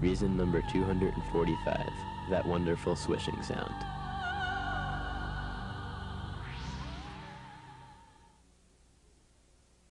Reason number 245, that wonderful swishing sound.